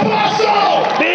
Abraço!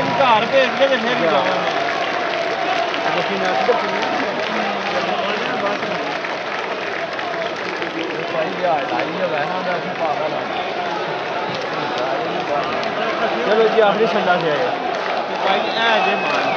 ਘਰ ਭੇਜਦੇ ਤੇ ਫਿਰ ਵੀ ਜਾਵਾਂਗੇ ਅਸੀਂ ਨਾ ਕਿ ਭਾਈ ਵਿਆਹ ਲਾਈ ਹੋਵੇ ਨਾ ਦਾ ਅਸੀਂ ਪਾਗਾ ਲਾ ਚਲੋ ਜੀ ਆਖਰੀ ਸੰਡਾ ਸੇ ਆਇਆ ਭਾਈ ਐ ਜੇ ਮਾਨ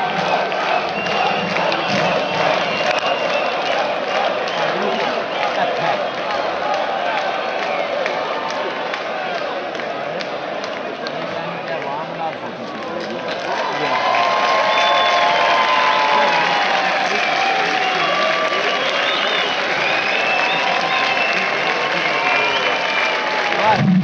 Bye.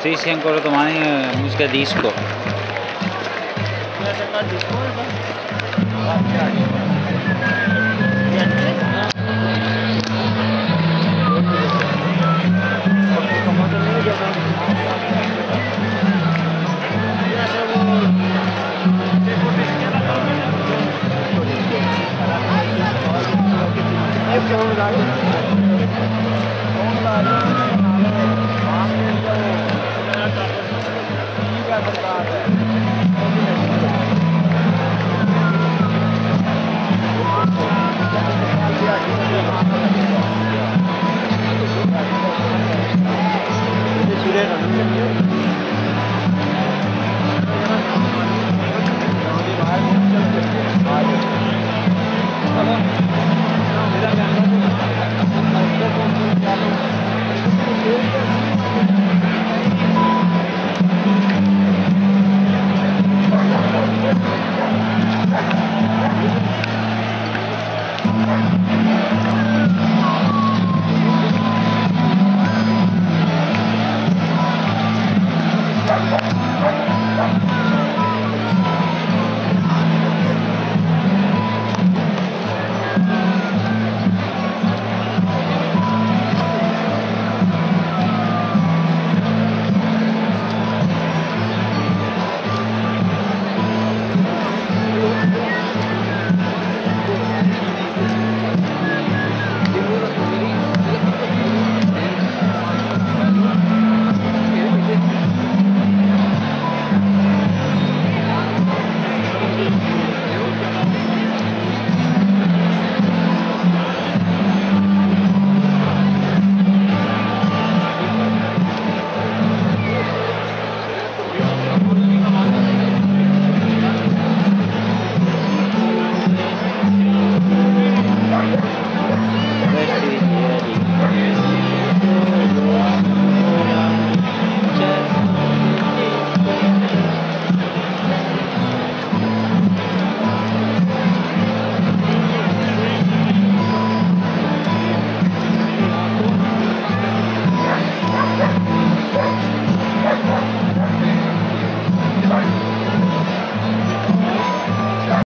domani? Sì, sì, ancora domani